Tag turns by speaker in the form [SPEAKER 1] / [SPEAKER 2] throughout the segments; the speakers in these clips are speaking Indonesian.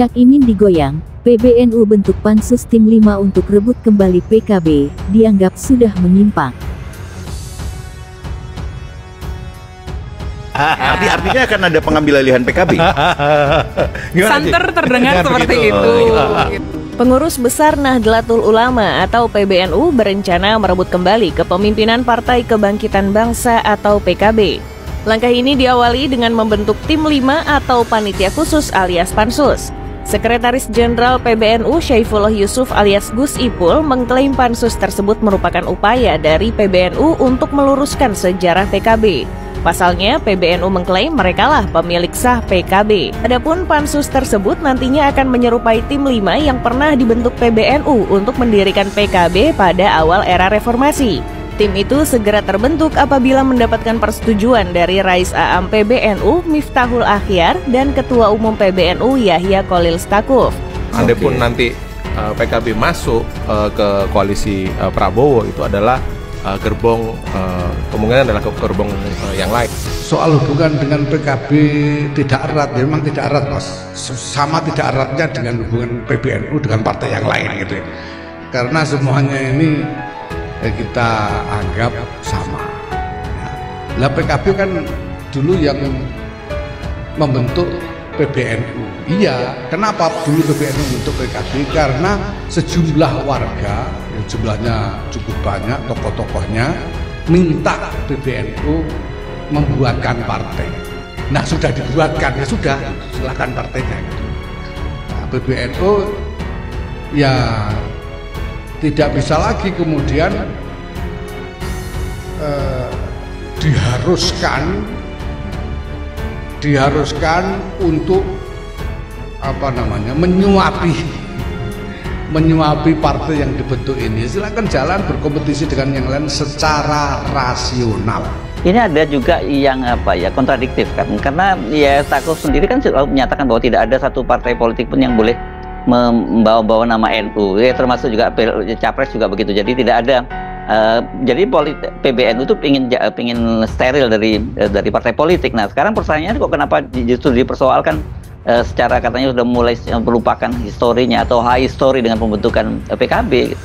[SPEAKER 1] Cak Imin digoyang, PBNU bentuk pansus tim 5 untuk rebut kembali PKB, dianggap sudah menyimpang.
[SPEAKER 2] Arti artinya akan ada pengambil alihan PKB.
[SPEAKER 3] Santer terdengar seperti itu.
[SPEAKER 4] Pengurus Besar Nahdlatul Ulama atau PBNU berencana merebut kembali kepemimpinan Partai Kebangkitan Bangsa atau PKB. Langkah ini diawali dengan membentuk tim 5 atau panitia khusus alias pansus. Sekretaris Jenderal PBNU Syaifullah Yusuf alias Gus Ipul mengklaim pansus tersebut merupakan upaya dari PBNU untuk meluruskan sejarah PKB. Pasalnya, PBNU mengklaim merekalah pemilik sah PKB. Adapun pansus tersebut nantinya akan menyerupai tim 5 yang pernah dibentuk PBNU untuk mendirikan PKB pada awal era reformasi. Tim itu segera terbentuk apabila mendapatkan persetujuan dari Rais Aam PBNU Miftahul Akhyar dan Ketua Umum PBNU Yahya Kolil Stakuf.
[SPEAKER 5] Andai pun nanti uh, PKB masuk uh, ke koalisi uh, Prabowo itu adalah uh, gerbong uh, kemungkinan adalah ke gerbong uh, yang lain.
[SPEAKER 6] Soal hubungan dengan PKB tidak erat, ya memang tidak erat mas. Sama tidak eratnya dengan hubungan PBNU dengan partai yang lain gitu. ya. Karena semuanya ini kita anggap sama. Lah PKB kan dulu yang membentuk PBNU. Iya, kenapa dulu PBNU membentuk PKB? Karena sejumlah warga, yang jumlahnya cukup banyak, tokoh-tokohnya minta PBNU membuatkan partai. Nah sudah dibuatkan ya sudah, silakan partainya. Nah, PBNU ya tidak bisa lagi kemudian eh, diharuskan diharuskan untuk apa namanya menyuapi menyuapi partai yang dibentuk ini. Silakan jalan berkompetisi dengan yang lain secara rasional.
[SPEAKER 7] Ini ada juga yang apa ya kontradiktif kan? Karena ya Stakuf sendiri kan selalu menyatakan bahwa tidak ada satu partai politik pun yang boleh membawa-bawa nama NU ya termasuk juga capres juga begitu jadi tidak ada eh, jadi politik PBNU itu ingin ingin steril dari eh, dari partai politik nah sekarang pertanyaannya kok kenapa justru dipersoalkan eh, secara katanya sudah mulai melupakan historinya atau high story dengan pembentukan PKB gitu.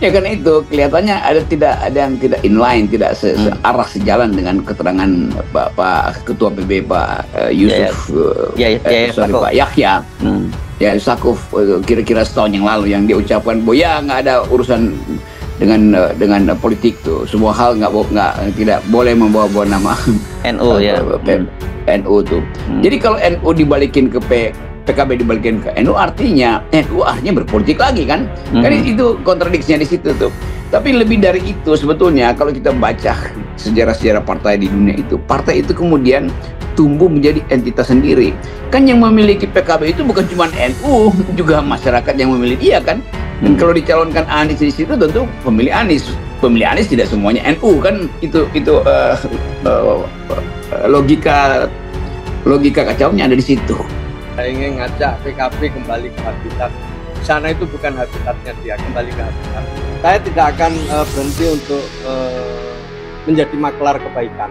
[SPEAKER 8] Ya kan itu kelihatannya ada tidak ada yang tidak inline, tidak se searah sejalan dengan keterangan Pak, Pak Ketua PB Pak eh, Yusuf
[SPEAKER 7] ya,
[SPEAKER 8] eh,
[SPEAKER 7] ya,
[SPEAKER 8] sorry. Pak Yahya.
[SPEAKER 7] Hmm.
[SPEAKER 8] Ya Sakuf eh, kira-kira setahun yang lalu yang dia ucapkan bahwa ya nggak ada urusan dengan eh, dengan eh, politik tuh semua hal nggak nggak tidak boleh membawa-bawa nama
[SPEAKER 7] NU ya.
[SPEAKER 8] NU tuh. Jadi kalau NU dibalikin ke P, PKB dibalikin ke NU artinya NU artinya berpolitik lagi kan? Kan
[SPEAKER 7] Mhm.
[SPEAKER 8] itu kontradiksinya di situ tuh. Tapi lebih dari itu sebetulnya kalau kita baca sejarah-sejarah partai di dunia itu, partai itu kemudian tumbuh menjadi entitas sendiri. Kan yang memiliki PKB itu bukan cuma NU, juga masyarakat yang memilih dia kan. Dan kalau dicalonkan Anies di situ tentu pemilih Anies. Pemilih Anies tidak semuanya NU kan itu itu eh, eh, logika logika kacaunya ada di situ.
[SPEAKER 9] Saya ingin ngajak PKB kembali ke habitat. Sana itu bukan habitatnya dia, kembali ke habitat. Saya tidak akan eh, berhenti untuk eh, menjadi maklar kebaikan.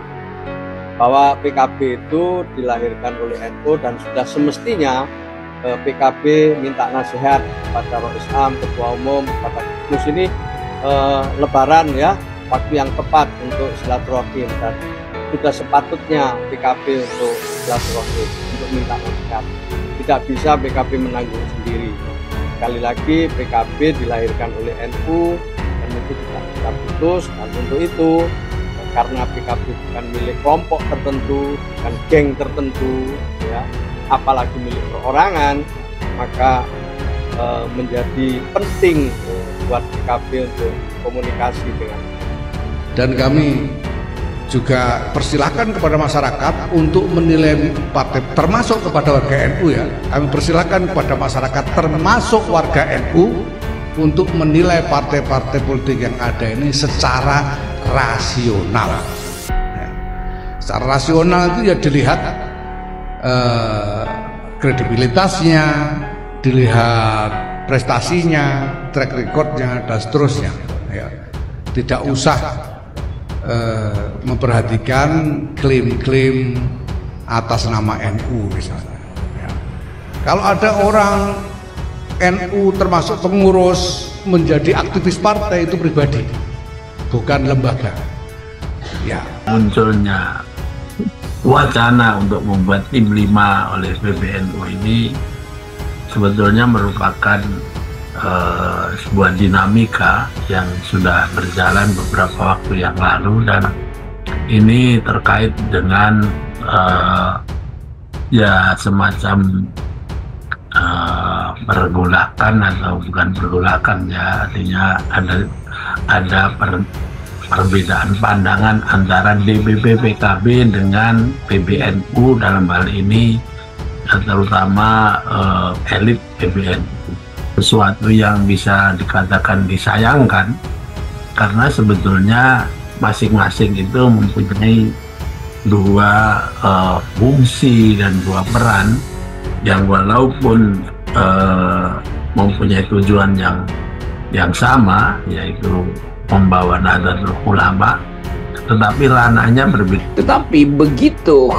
[SPEAKER 9] Bahwa PKB itu dilahirkan oleh NU dan sudah semestinya eh, PKB minta nasihat kepada Rois Am, Ketua Umum, kepada Gus ini eh, Lebaran ya, waktu yang tepat untuk silaturahim dan sudah sepatutnya PKB untuk silaturahim, untuk minta nasihat tidak bisa PKB menanggung sendiri. Sekali lagi PKB dilahirkan oleh NU dan itu tidak bisa putus. Dan untuk itu karena PKB bukan milik kelompok tertentu, bukan geng tertentu, ya, apalagi milik perorangan, maka eh, menjadi penting eh, buat PKB untuk komunikasi dengan
[SPEAKER 6] dan kami juga persilahkan kepada masyarakat untuk menilai partai termasuk kepada warga NU ya. Kami persilahkan kepada masyarakat termasuk warga NU untuk menilai partai-partai politik yang ada ini secara rasional. Ya. secara rasional itu ya dilihat eh, kredibilitasnya dilihat prestasinya track recordnya dan seterusnya. Ya. Tidak usah eh, memperhatikan klaim-klaim atas nama NU misalnya. Ya. Kalau ada orang NU termasuk pengurus menjadi aktivis partai itu pribadi, bukan lembaga. Ya.
[SPEAKER 10] Munculnya wacana untuk membuat tim 5 oleh PBNU ini sebetulnya merupakan uh, sebuah dinamika yang sudah berjalan beberapa waktu yang lalu dan ini terkait dengan uh, ya semacam uh, pergolakan atau bukan pergolakan ya artinya ada ada per, perbedaan pandangan antara DBP PKB dengan PBNU dalam hal ini terutama uh, elit PBNU sesuatu yang bisa dikatakan disayangkan karena sebetulnya masing-masing itu mempunyai dua uh, fungsi dan dua peran yang walaupun uh, mempunyai tujuan yang yang sama yaitu membawa Nahdlatul Ulama tetapi ranahnya berbeda.
[SPEAKER 8] Tetapi begitu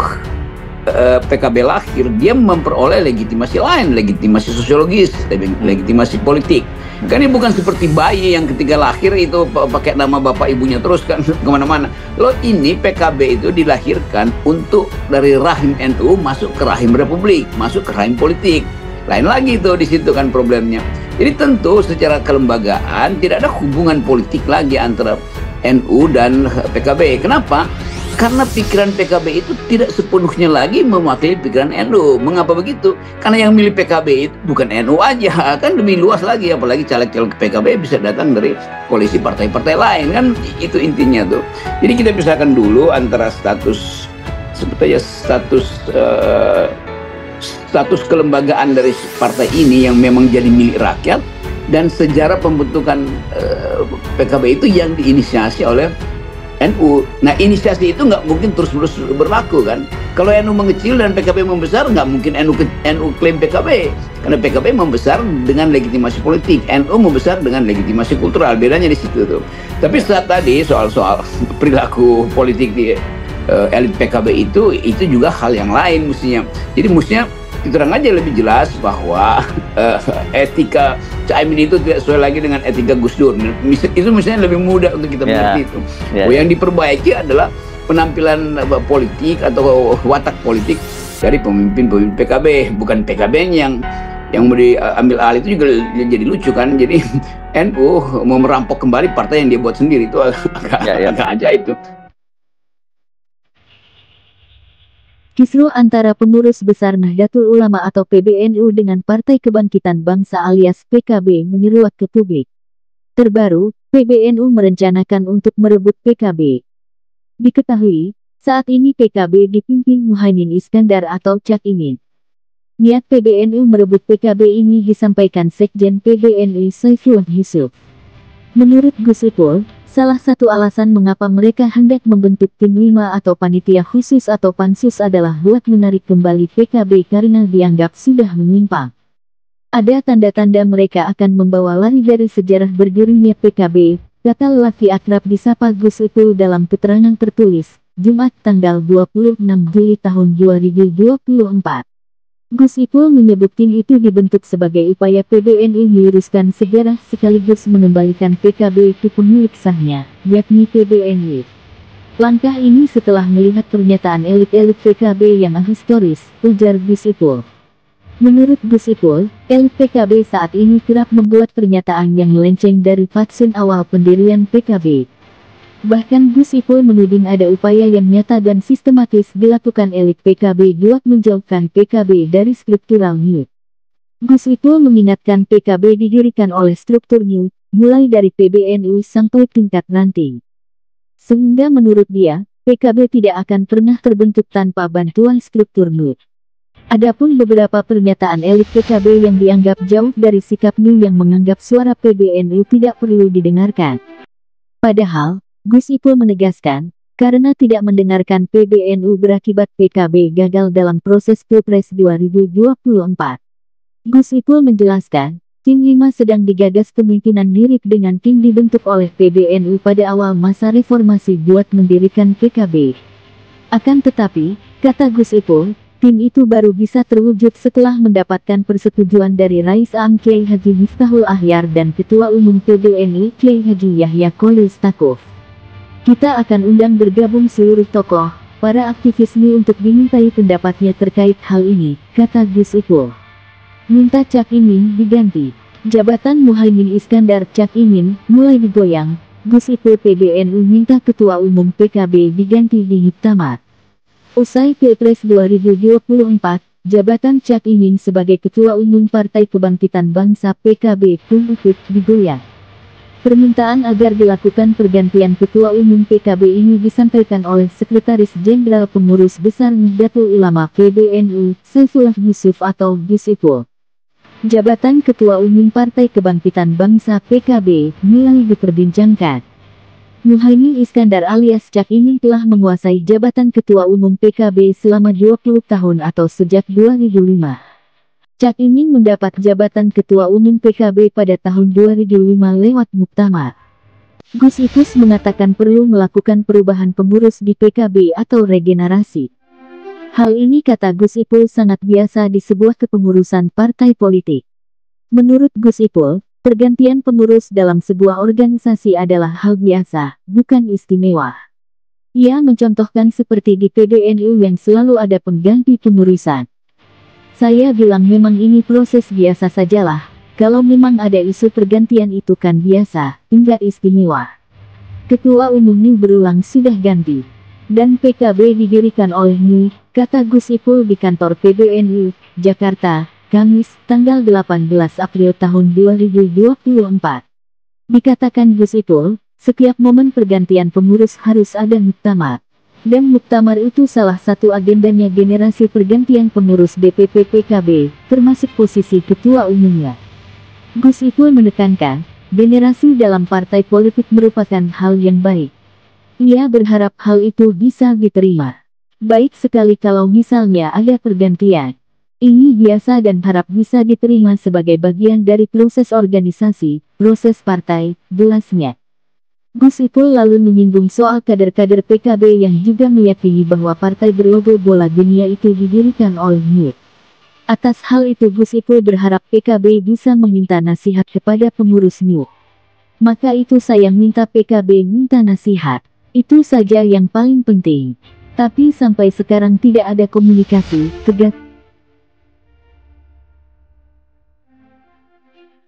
[SPEAKER 8] PKB lahir dia memperoleh legitimasi lain, legitimasi sosiologis, legitimasi politik. Kan ini bukan seperti bayi yang ketika lahir itu pakai nama bapak ibunya terus kan ke mana-mana. Lo ini PKB itu dilahirkan untuk dari rahim NU masuk ke rahim Republik, masuk ke rahim politik. Lain lagi itu di situ kan problemnya. Jadi tentu secara kelembagaan tidak ada hubungan politik lagi antara NU dan PKB. Kenapa? Karena pikiran PKB itu tidak sepenuhnya lagi mewakili pikiran NU. Mengapa begitu? Karena yang milih PKB itu bukan NU aja, kan lebih luas lagi. Apalagi caleg-caleg PKB bisa datang dari koalisi partai-partai lain, kan itu intinya tuh. Jadi kita pisahkan dulu antara status sebetulnya status uh, status kelembagaan dari partai ini yang memang jadi milik rakyat dan sejarah pembentukan uh, PKB itu yang diinisiasi oleh NU. Nah inisiasi itu nggak mungkin terus-menerus berlaku kan. Kalau NU mengecil dan PKB membesar nggak mungkin NU NU klaim PKB karena PKB membesar dengan legitimasi politik, NU membesar dengan legitimasi kultural. Bedanya di situ tuh. Tapi saat tadi soal-soal perilaku politik di uh, elit PKB itu itu juga hal yang lain mestinya. Jadi mestinya terang aja lebih jelas bahwa uh, etika Caimin itu tidak sesuai lagi dengan etika Gus Dur. Itu misalnya lebih mudah untuk kita yeah. mengerti itu. Yeah. Oh, yang diperbaiki adalah penampilan uh, politik atau watak politik dari pemimpin-pemimpin PKB, bukan PKB yang yang mau diambil alih itu juga jadi lucu kan. Jadi NU mau merampok kembali partai yang dia buat sendiri itu agak, yeah, yeah. agak ajaib itu.
[SPEAKER 1] Kisruh antara pengurus besar Nahdlatul Ulama atau PBNU dengan Partai Kebangkitan Bangsa alias PKB menyeruak ke publik. Terbaru, PBNU merencanakan untuk merebut PKB. Diketahui, saat ini PKB dipimpin Muhaimin Iskandar atau Cak Imin. Niat PBNU merebut PKB ini disampaikan Sekjen PBNU Saifullah Yusuf. Menurut Gus Ipul, Salah satu alasan mengapa mereka hendak membentuk tim lima atau panitia khusus atau pansus adalah buat menarik kembali PKB karena dianggap sudah menyimpang. Ada tanda-tanda mereka akan membawa lari dari sejarah berdirinya PKB, kata lelaki akrab disapa Gus itu dalam keterangan tertulis, Jumat tanggal 26 Juli tahun 2024. Gus Ipul menyebut tim itu dibentuk sebagai upaya PBNU meluruskan sejarah sekaligus mengembalikan PKB ke pemilik sahnya, yakni PBNU. Langkah ini setelah melihat pernyataan elit-elit PKB yang historis, ujar Gus Ipul. Menurut Gus Ipul, elit PKB saat ini kerap membuat pernyataan yang melenceng dari fatsun awal pendirian PKB. Bahkan Gus Ipul menuding ada upaya yang nyata dan sistematis dilakukan elit PKB buat menjauhkan PKB dari struktural new. Gus Ipul mengingatkan PKB didirikan oleh struktur new, mulai dari PBNU sampai tingkat ranting. Sehingga menurut dia, PKB tidak akan pernah terbentuk tanpa bantuan struktur new. Adapun beberapa pernyataan elit PKB yang dianggap jauh dari sikap new yang menganggap suara PBNU tidak perlu didengarkan. Padahal, Gus Ipul menegaskan, karena tidak mendengarkan PBNU berakibat PKB gagal dalam proses Pilpres 2024. Gus Ipul menjelaskan, Tim 5 sedang digagas kemungkinan mirip dengan tim dibentuk oleh PBNU pada awal masa reformasi buat mendirikan PKB. Akan tetapi, kata Gus Ipul, Tim itu baru bisa terwujud setelah mendapatkan persetujuan dari Rais Am Kiai Haji Miftahul Ahyar dan Ketua Umum PBNI Kiai Haji Yahya Kolil Stakuf. Kita akan undang bergabung seluruh tokoh, para aktivis ini untuk dimintai pendapatnya terkait hal ini, kata Gus Ipul. Minta Cak Imin diganti. Jabatan Muhaimin Iskandar Cak Imin mulai digoyang, Gus Ipul PBNU minta Ketua Umum PKB diganti di Hiptamat. Usai Pilpres 2024, jabatan Cak Imin sebagai Ketua Umum Partai Kebangkitan Bangsa PKB pun ikut digoyang. Permintaan agar dilakukan pergantian Ketua Umum PKB ini disampaikan oleh Sekretaris Jenderal Pengurus Besar Nahdlatul Ulama PBNU, Saifullah Yusuf atau Gus Ipul. Jabatan Ketua Umum Partai Kebangkitan Bangsa PKB mulai diperbincangkan. Muhaimin Iskandar alias Cak ini telah menguasai jabatan Ketua Umum PKB selama 20 tahun atau sejak 2005. Cak ini mendapat jabatan Ketua Umum PKB pada tahun 2005 lewat Muktamar. Gus Ipus mengatakan perlu melakukan perubahan pengurus di PKB atau regenerasi. Hal ini kata Gus Ipul sangat biasa di sebuah kepengurusan partai politik. Menurut Gus Ipul, Pergantian pengurus dalam sebuah organisasi adalah hal biasa, bukan istimewa. Ia mencontohkan seperti di PBNU yang selalu ada pengganti pengurusan. Saya bilang memang ini proses biasa sajalah, kalau memang ada isu pergantian itu kan biasa, enggak istimewa. Ketua Umum NU berulang sudah ganti. Dan PKB didirikan oleh NU, kata Gus Ipul di kantor PBNU, Jakarta, Kamis, tanggal 18 April tahun 2024. Dikatakan Gus Ipul, setiap momen pergantian pengurus harus ada muktamar. Dan muktamar itu salah satu agendanya generasi pergantian pengurus DPP PKB, termasuk posisi ketua umumnya. Gus Ipul menekankan, generasi dalam partai politik merupakan hal yang baik. Ia berharap hal itu bisa diterima. Baik sekali kalau misalnya ada pergantian. Ini biasa dan harap bisa diterima sebagai bagian dari proses organisasi, proses partai, jelasnya. Gus Ipul lalu menyinggung soal kader-kader PKB yang juga meyakini bahwa partai berlogo bola dunia itu didirikan oleh MUT. Atas hal itu Gus Ipul berharap PKB bisa meminta nasihat kepada pengurus MUT. Maka itu saya minta PKB minta nasihat. Itu saja yang paling penting. Tapi sampai sekarang tidak ada komunikasi, tegas